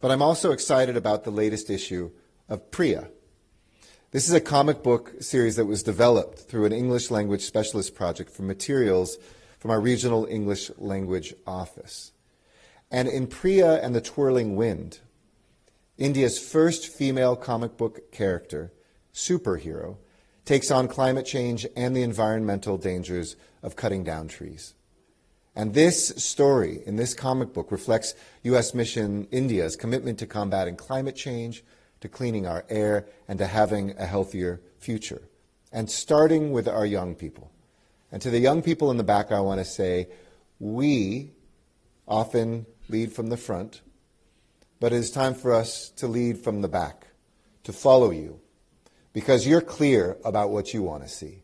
but I'm also excited about the latest issue of Priya. This is a comic book series that was developed through an English language specialist project for materials from our regional English language office. And in Priya and the Twirling Wind, India's first female comic book character, superhero, takes on climate change and the environmental dangers of cutting down trees. And this story in this comic book reflects U.S. Mission India's commitment to combating climate change, to cleaning our air, and to having a healthier future. And starting with our young people. And to the young people in the back, I want to say, we often lead from the front, but it is time for us to lead from the back, to follow you, because you're clear about what you want to see.